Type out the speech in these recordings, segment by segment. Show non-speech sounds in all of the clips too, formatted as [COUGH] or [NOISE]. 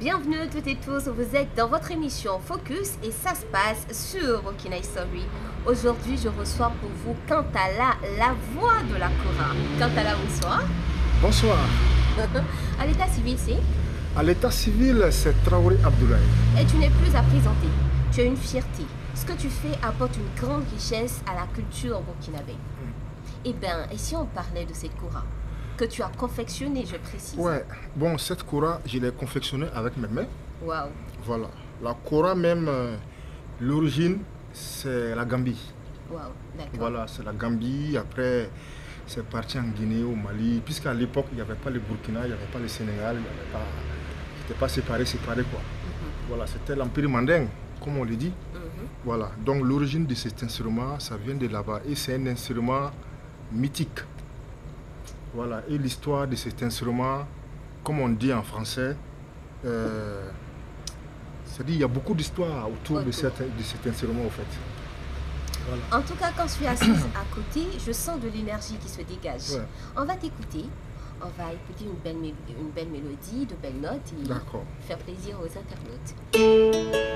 Bienvenue toutes et tous, vous êtes dans votre émission Focus et ça se passe sur Burkina History. Aujourd'hui, je reçois pour vous Kantala, la voix de la Cora. Kantala, bonsoir. Bonsoir. [LAUGHS] à l'état civil, c'est À l'état civil, c'est Traoré Abdoulaye. Et tu n'es plus à présenter. Tu as une fierté. Ce que tu fais apporte une grande richesse à la culture burkinabé. Eh bien, et si on parlait de cette Cora? Que tu as confectionnée, je précise Ouais, bon, cette Cora, je l'ai confectionnée avec mes mains. Waouh. Voilà. La Cora même, euh, l'origine, c'est la Gambie. Waouh, d'accord. Voilà, c'est la Gambie. Après, c'est parti en Guinée, au Mali. Puisqu'à l'époque, il n'y avait pas le Burkina, il n'y avait pas le Sénégal, il n'y avait pas. C'était pas séparé, séparé quoi. Voilà, c'était l'Empire mandingue, comme on le dit. Mhm. Voilà, donc l'origine de cet instrument, ça vient de là-bas. Et c'est un instrument mythique. Voilà, et l'histoire de cet instrument, comme on dit en français, euh, c'est-à-dire il y a beaucoup d'histoires autour de cet, de cet instrument, en fait. Voilà. En tout cas, quand je suis assise à côté, je sens de l'énergie qui se dégage. Ouais. On va t'écouter. On va écouter une belle, une belle mélodie, de belles notes et faire plaisir aux internautes.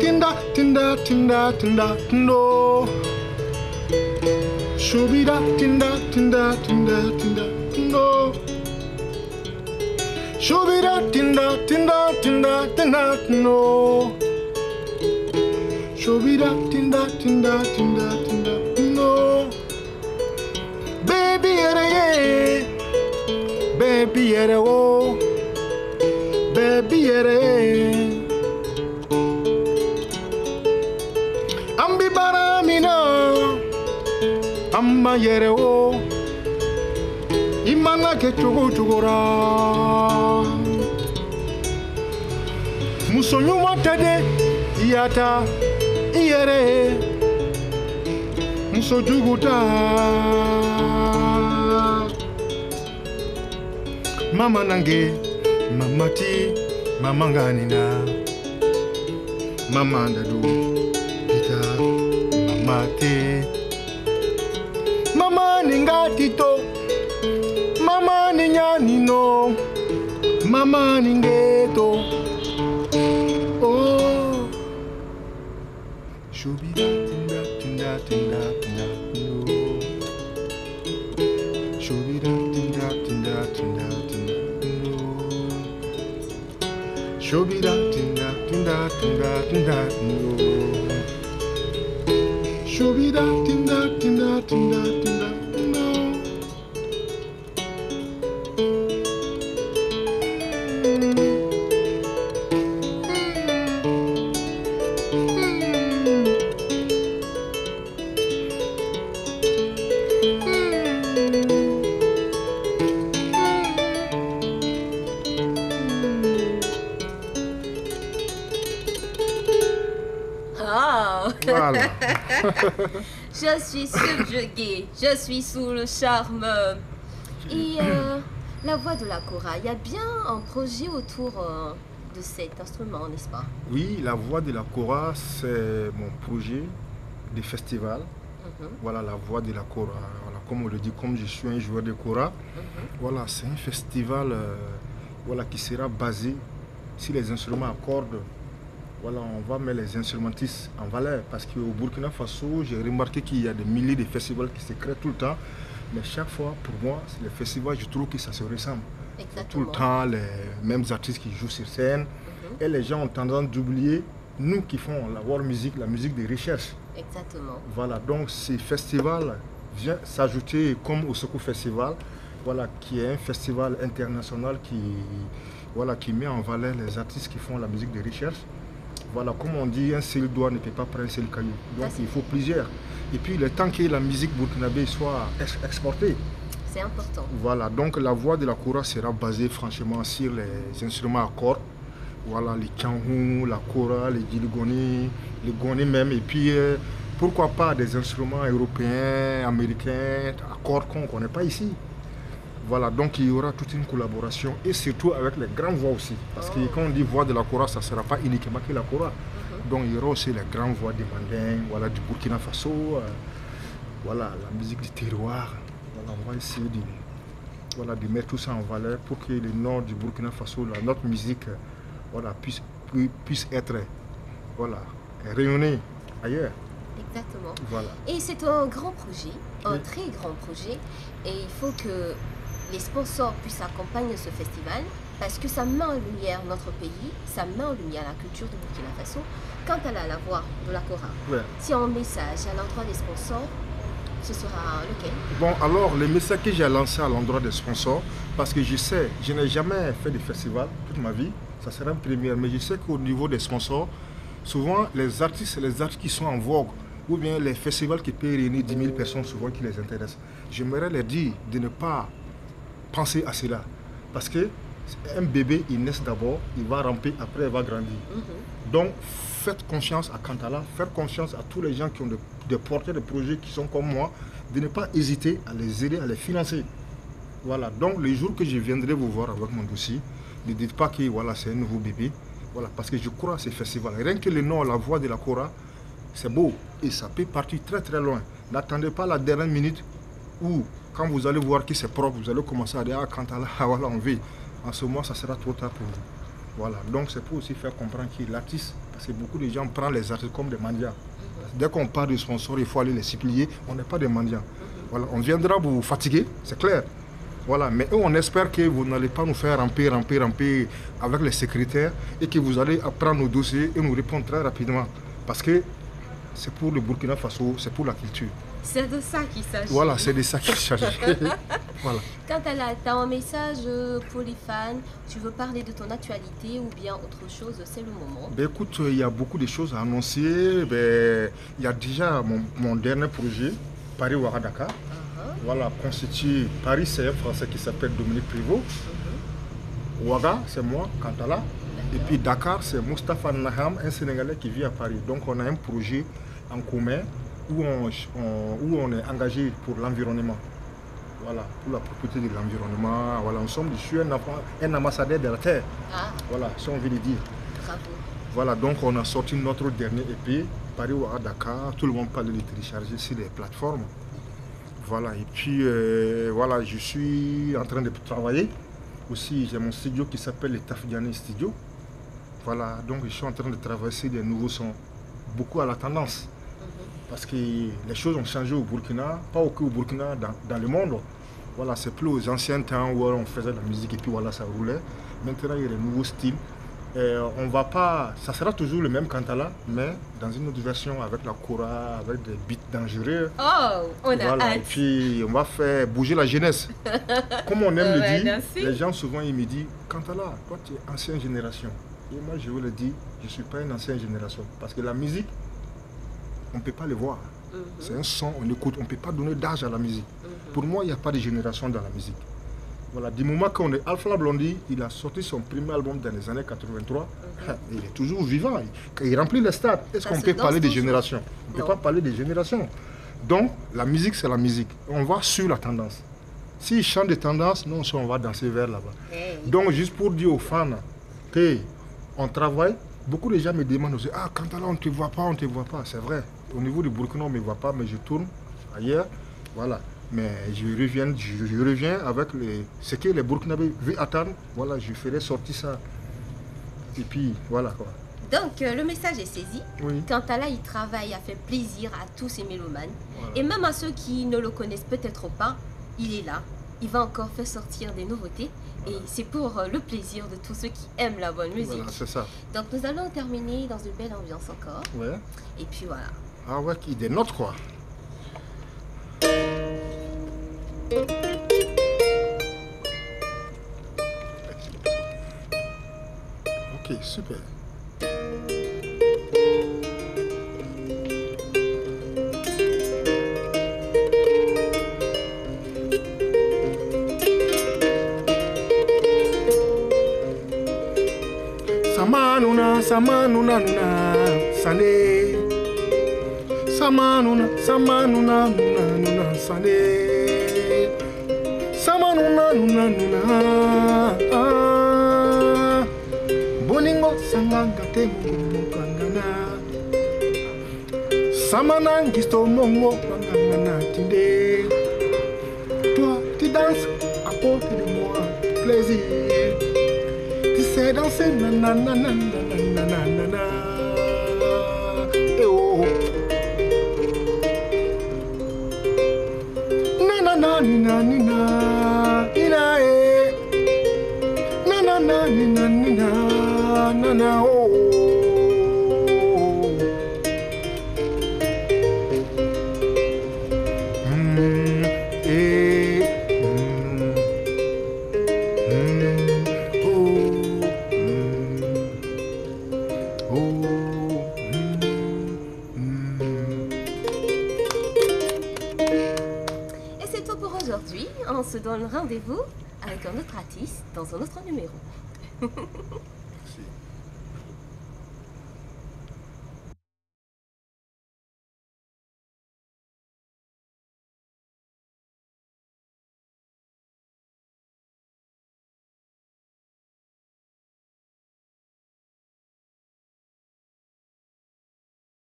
Tinda tinda tinda tinda tindo. Shubida tinda tinda tinda tinda tindo. Shubida tinda tinda tinda tinda tindo. Shubida tinda tinda tinda tinda tindo. Baby yere ye, baby yere wo, baby yere Amba yere o. Imana ke cogo cogora Muso ɲuman tɛ de i y'a ta i yɛrɛ ye Muso jugu ta Mama nange mamati mama nganina. Mama ndadu tito Mama ninya nino Mama ningeto Oh Shubida tinda tinda tinda tinda no Shubida tinda tinda tinda tinda no Shobida tinda tinda tinda tinda no. Shobida tinda tinda tinda tinda Voilà. [LAUGHS] Je suis subjuguée, je suis sous le charme. Et euh, la voix de la Cora, il y a bien un projet autour euh, de cet instrument, n'est-ce pas? Oui, la voix de la Cora, c'est mon projet de festival. Mhm, Voilà la voix de la Cora. Voilà, comme on le dit, comme je suis un joueur de Cora, mhm. Voilà, c'est un festival euh, voilà, qui sera basé sur les instruments à cordes. Voilà, on va mettre les instrumentistes en valeur parce qu'au Burkina Faso, j'ai remarqué qu'il y a des milliers de festivals qui se créent tout le temps. Mais chaque fois, pour moi, c'est les festivals, je trouve que ça se ressemble. Tout le temps, les mêmes artistes qui jouent sur scène. Mhm, Et les gens ont tendance d'oublier nous qui font la world music, la musique de recherche. Exactement. Voilà, donc ce festival vient s'ajouter comme au Soko Festival, voilà, qui est un festival international qui, voilà, qui met en valeur les artistes qui font la musique de recherche. Voilà, comme on dit, un seul doigt ne peut pas prendre un seul caillou. Donc il faut plusieurs. Et puis le temps que la musique burkinabé soit ex- exportée. C'est important. Voilà, donc la voix de la Koura sera basée franchement sur les instruments à cordes. Voilà, les Tianhou, la Kora, les Giligoni, les Goni même. Et puis, euh, pourquoi pas des instruments européens, américains, à cordes qu'on ne connaît pas ici. Voilà, donc il y aura toute une collaboration et surtout avec les grandes voix aussi. Parce que quand on dit voix de la Kora, ça ne sera pas uniquement que la Kora. Donc il y aura aussi les grandes voix des Mandins, voilà, du Burkina Faso, euh, voilà, la musique du terroir. Voilà, on va essayer de, voilà, de mettre tout ça en valeur pour que le nord du Burkina Faso, la, notre musique, euh, voilà, puisse, pu- puisse être voilà, rayonnée ailleurs. Exactement. Voilà. Et c'est un grand projet, un Oui. très grand projet. Et il faut que les sponsors puissent accompagner ce festival parce que ça met en lumière notre pays, ça met en lumière la culture du Burkina Faso. Quant à la, la voix de la Cora, Ouais. si un message à l'endroit des sponsors, ce sera lequel? Bon, alors, le message que j'ai lancé à l'endroit des sponsors, parce que je sais, je n'ai jamais fait de festival toute ma vie, ça sera une première, mais je sais qu'au niveau des sponsors, souvent, les artistes, les artistes qui sont en vogue, ou bien les festivals qui peuvent réunir 10 000 personnes, souvent qui les intéressent, j'aimerais leur dire de ne pas penser à cela. Parce que un bébé, il naît d'abord, il va ramper, après il va grandir. Donc, faites confiance à Kantala, faites confiance à tous les gens qui ont des de porteurs de projets qui sont comme moi, de ne pas hésiter à les aider, à les financer. Voilà, donc le jour que je viendrai vous voir avec mon dossier, ne dites pas que voilà, c'est un nouveau bébé. Voilà, parce que je crois à ces festivals. Rien que le nom, la voix de la Cora, c'est beau et ça peut partir très très loin. N'attendez pas la dernière minute où, quand vous allez voir que c'est propre, vous allez commencer à dire Ah, Kantala, voilà, on veut. En ce moment, ça sera trop tard pour vous. Voilà, donc c'est pour aussi faire comprendre que l'artiste, parce que beaucoup de gens prennent les artistes comme des mendiants. Dès qu'on parle de sponsors, il faut aller les supplier. On n'est pas des mendiants. Voilà, on viendra vous fatiguer, c'est clair. Voilà, mais on espère que vous n'allez pas nous faire ramper, ramper, ramper avec les secrétaires et que vous allez prendre nos dossiers et nous répondre très rapidement. Parce que c'est pour le Burkina Faso, c'est pour la culture. C'est de ça qu'il s'agit. Voilà, c'est de ça qu'il s'agit. [LAUGHS] voilà. Quant à la, t'as un message euh, pour les fans, tu veux parler de ton actualité ou bien autre chose, c'est le moment. Ben, écoute, il y a beaucoup de choses à annoncer. Ben, il y a déjà mon, mon dernier projet, Paris-Ouagadaka. Uh-huh, Voilà, constitué. Paris, c'est un Français qui s'appelle Dominique Privot. uh-huh. Ouaga, c'est moi, Kantala. Et puis Dakar, c'est Mustapha Naham, un Sénégalais qui vit à Paris. Donc on a un projet en commun où on, on- où on est engagé pour l'environnement. Voilà, pour la propriété de l'environnement. Voilà, nous sommes, je suis un, ambassadeur de la Terre. Ah, Voilà, si on veut le dire. bravo. Voilà, donc on a sorti notre dernier EP, Paris à Dakar. Tout le monde peut le télécharger sur les plateformes. Voilà, et puis euh, voilà, je suis en train de travailler. Aussi, j'ai mon studio qui s'appelle le Tafdiane Studio. Voilà, donc je suis en train de travailler sur des nouveaux sons, beaucoup à la tendance. Parce que les choses ont changé au Burkina, pas au, au Burkina, dans, dans le monde. Voilà, c'est plus aux anciens temps où on faisait de la musique et puis voilà, ça roulait. Maintenant, il y a des nouveaux styles. Et on va pas, ça sera toujours le même Kantala, mais dans une autre version avec la Kora, avec des beats dangereux. Oh, on a Voilà, et hâte. puis on va faire bouger la jeunesse. [LAUGHS] Comme on aime Ouais, le dire, merci. les gens souvent ils me disent Kantala, toi tu es ancienne génération. Et moi je vous le dis, je ne suis pas une ancienne génération. Parce que la musique, on ne peut pas le voir. Mhm, C'est un son, on écoute, on ne peut pas donner d'âge à la musique. mhm. Pour moi, il n'y a pas de génération dans la musique. Voilà, du moment qu'on est Alpha Blondie, il a sorti son premier album dans les années 83. [LAUGHS] Il est toujours vivant. Il, il remplit les stades. Est-ce qu'on peut parler de génération On ne peut pas parler de génération. Donc, la musique, c'est la musique. On va sur la tendance. S'il chante des tendances, nous, on va danser vers là-bas. Hey. Donc, juste pour dire aux fans que on travaille, beaucoup de gens me demandent aussi, ah, quand là, on ne te voit pas, on ne te voit pas. C'est vrai. Au niveau du Burkina, on ne me voit pas, mais je tourne ailleurs. Voilà. Mais je reviens, je, je reviens avec les, ce que les Burkinabés veulent attendre. Voilà, je ferai sortir ça. Et puis, voilà quoi. Donc, euh, le message est saisi. Oui. Quant à là, il travaille à faire plaisir à tous ces mélomanes. Voilà. Et même à ceux qui ne le connaissent peut-être pas, il est là. Il va encore faire sortir des nouveautés. Et c'est pour euh, le plaisir de tous ceux qui aiment la bonne musique. Voilà, c'est ça. Donc, nous allons terminer dans une belle ambiance encore. Ouais. Et puis voilà. Ah ouais, qui des notes quoi. Ok, super. sama nuna nuna sane sama nuna sama nuna nuna nuna sane sama nuna nuna nuna ah. boningo sanganga te mokokangana sama na ngisto mongo banganga na tinde. Toi tu danses à côté de moi plaisir. Tu sais danser nanana nanana nanana Eh oh Nanana nina nina avec un autre artiste dans un autre numéro. [LAUGHS]